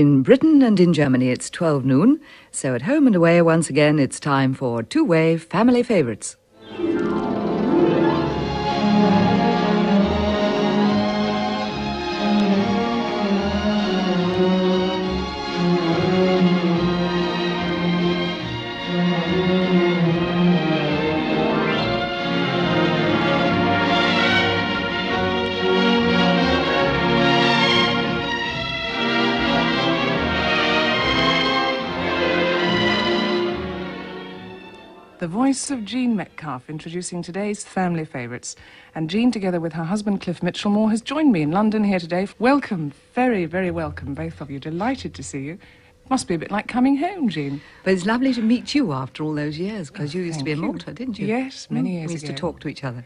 In Britain and in Germany, it's 12 noon. So at home and away, once again, it's time for two way family favourites. The voice of Jean Metcalfe introducing today's family favourites. And Jean, together with her husband Cliff Michelmore, has joined me in London here today. Welcome, very, very welcome, both of you. Delighted to see you. Must be a bit like coming home, Jean. But it's lovely to meet you after all those years, because you used to be in Malta, didn't you? Yes, many Mm, years We used to talk to each other.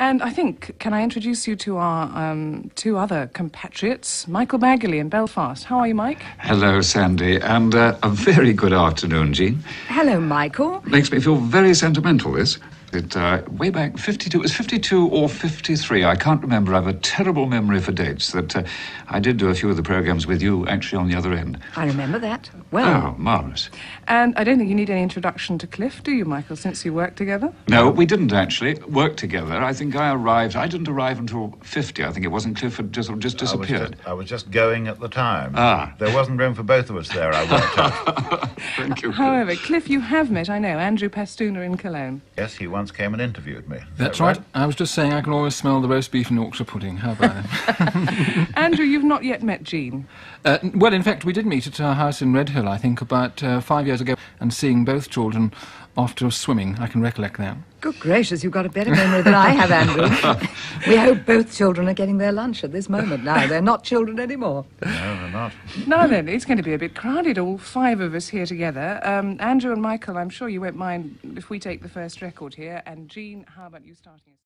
And I think, can I introduce you to our um, two other compatriots, Michael Bagley in Belfast. How are you, Mike? Hello, Sandy, and uh, a very good afternoon, Jean. Hello, Michael. Makes me feel very sentimental, this. It, uh, way back 52, it was 52 or 53, I can't remember. I have a terrible memory for dates. That uh, I did do a few of the programs with you, actually, on the other end. I remember that. Well, Oh, marvellous. And I don't think you need any introduction to Cliff, do you, Michael, since you worked together? No, we didn't actually work together. I think I arrived, I didn't arrive until 50. I think it wasn't Cliff had just, just I was disappeared. just, I was just going at the time. Ah. There wasn't room for both of us there, I worked out. Thank you. However, Cliff, you have met, I know, Andrew Pastuna in Cologne. yes, he once came and interviewed me. That's that right. I was just saying I can always smell the roast beef and Yorkshire pudding. How about it? Andrew, you've not yet met Jean. uh, well, in fact, we did meet at our house in Redhill, I think, about uh, five years ago, and seeing both children after swimming. I can recollect that. Good gracious, you've got a better memory than I have, Andrew. we hope both children are getting their lunch at this moment now. They're not children anymore. No, they're not. Now then, it's going to be a bit crowded, all five of us here together. Um, Andrew and Michael, I'm sure you won't mind if we take the first record here. And Jean, how about you starting us?